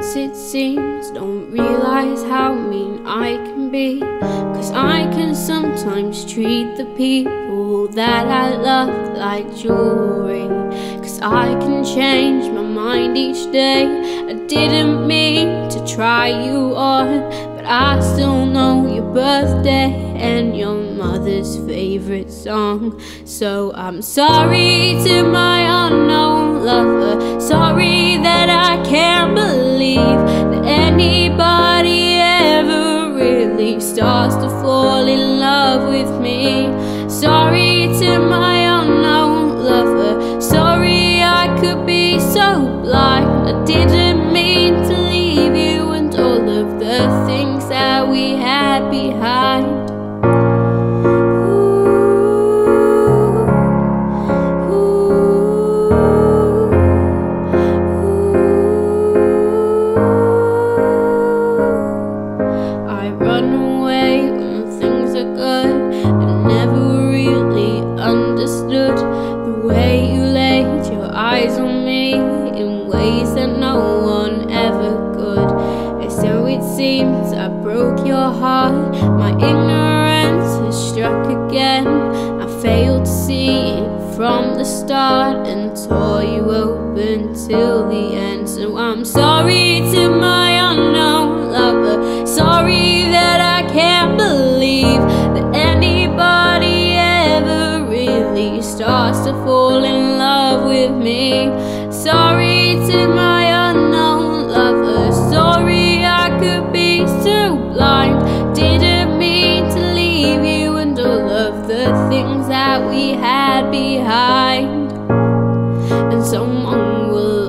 as it seems. Don't realize how mean I can be. Cause I can sometimes treat the people that I love like jewelry. Cause I can change my mind each day. I didn't mean to try you on, but I still know your birthday and your mother's favorite song. So I'm sorry to my unknown lover. Starts to fall in love with me. Sorry to my unknown lover. Sorry I could be so blind. I didn't ways that no one ever could. And so it seems I broke your heart. My ignorance has struck again. I failed to see it from the start and tore you open till the end. So I'm sorry to my unknown lover. Sorry that I can't believe that anybody ever really starts to fall in love with me. Sorry to my unknown lover. Sorry I could be so blind. Didn't mean to leave you and all of the things that we had behind. And someone will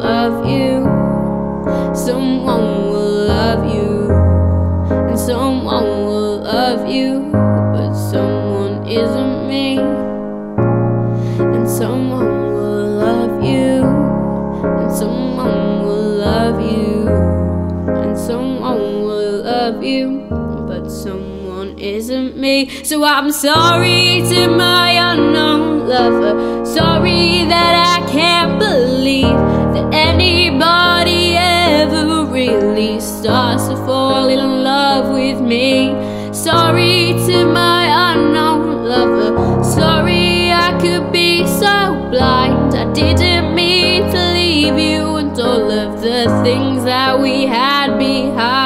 you. But someone isn't me. So I'm sorry to my unknown lover. Sorry that I can't believe that anybody ever really starts to fall in love with me. Sorry to my unknown lover. Sorry I could be so blind. I didn't mean to leave you and all of the things that we had behind.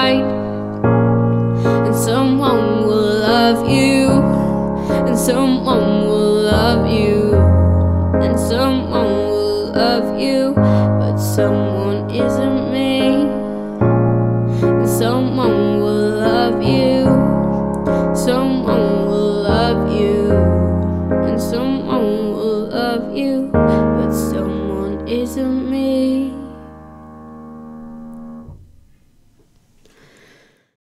Someone will love you. And someone will love you. But someone isn't me. And someone will love you. Someone will love you. And someone will love you. But someone isn't me.